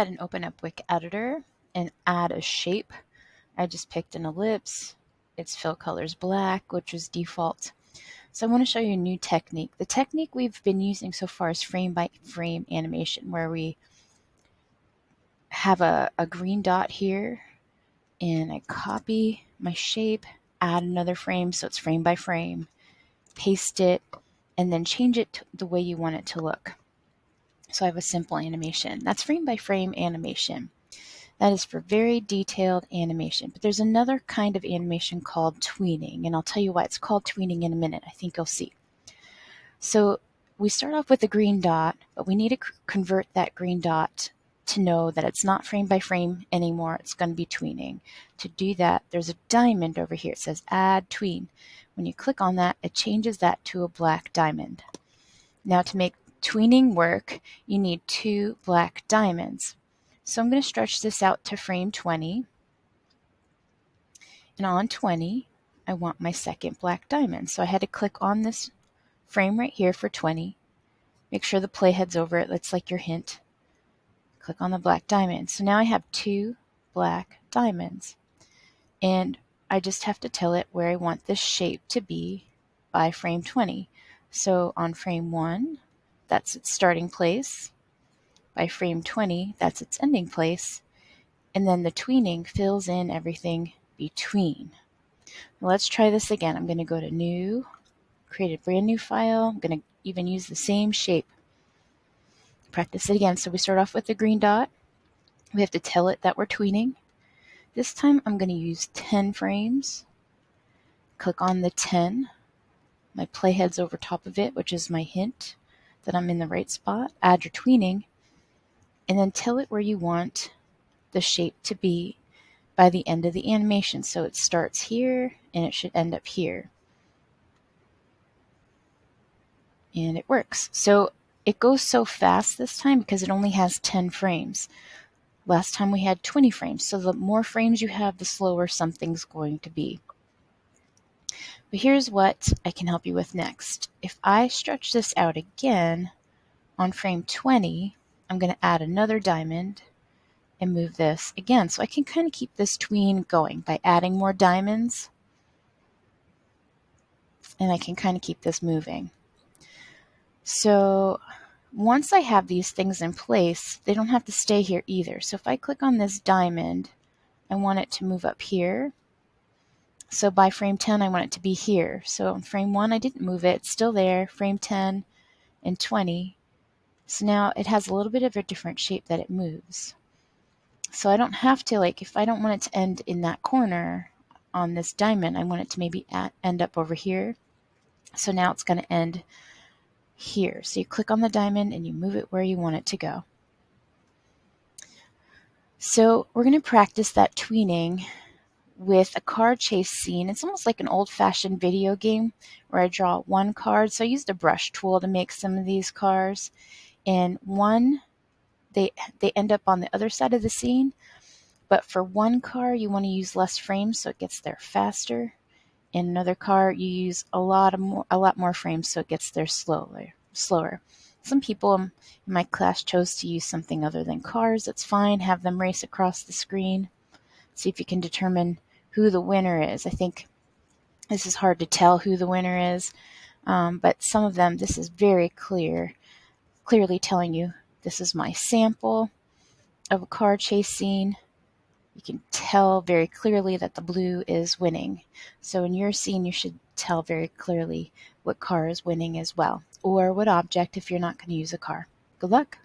ahead and open up Wick Editor and add a shape. I just picked an ellipse. Its fill color is black, which is default. So I want to show you a new technique. The technique we've been using so far is frame by frame animation, where we have a, a green dot here and I copy my shape, add another frame so it's frame by frame, paste it, and then change it the way you want it to look. So I have a simple animation. That's frame by frame animation. That is for very detailed animation. But there's another kind of animation called tweening, and I'll tell you why it's called tweening in a minute. I think you'll see. So we start off with a green dot, but we need to convert that green dot to know that it's not frame by frame anymore. It's going to be tweening. To do that, there's a diamond over here. It says add tween. When you click on that, it changes that to a black diamond. Now to make tweening work, you need two black diamonds. So I'm going to stretch this out to frame 20. And on 20, I want my second black diamond. So I had to click on this frame right here for 20. Make sure the playhead's over it. That's like your hint. Click on the black diamond. So now I have two black diamonds. And I just have to tell it where I want this shape to be by frame 20. So on frame 1, that's its starting place by frame 20, that's its ending place, and then the tweening fills in everything between. let's try this again. I'm going to go to New, create a brand new file. I'm going to even use the same shape. Practice it again. So we start off with the green dot. We have to tell it that we're tweening. This time I'm going to use 10 frames. Click on the 10. My playhead's over top of it, which is my hint that I'm in the right spot. Add your tweening and then tell it where you want the shape to be by the end of the animation. So it starts here and it should end up here. And it works. So it goes so fast this time because it only has 10 frames. Last time we had 20 frames. So the more frames you have, the slower something's going to be. But here's what I can help you with next. If I stretch this out again on frame 20, I'm going to add another diamond and move this again. So I can kind of keep this tween going by adding more diamonds. And I can kind of keep this moving. So once I have these things in place, they don't have to stay here either. So if I click on this diamond, I want it to move up here. So by frame 10, I want it to be here. So in frame 1, I didn't move it. It's still there. Frame 10 and 20, so now it has a little bit of a different shape that it moves. So I don't have to, like, if I don't want it to end in that corner on this diamond, I want it to maybe at, end up over here. So now it's going to end here. So you click on the diamond and you move it where you want it to go. So we're going to practice that tweening with a car chase scene. It's almost like an old-fashioned video game where I draw one card. So I used a brush tool to make some of these cars. And one they they end up on the other side of the scene. But for one car you want to use less frames so it gets there faster. In another car you use a lot of more a lot more frames so it gets there slowly slower. Some people in my class chose to use something other than cars. That's fine. Have them race across the screen. See if you can determine who the winner is i think this is hard to tell who the winner is um, but some of them this is very clear clearly telling you this is my sample of a car chase scene. You can tell very clearly that the blue is winning. So in your scene, you should tell very clearly what car is winning as well, or what object if you're not going to use a car. Good luck.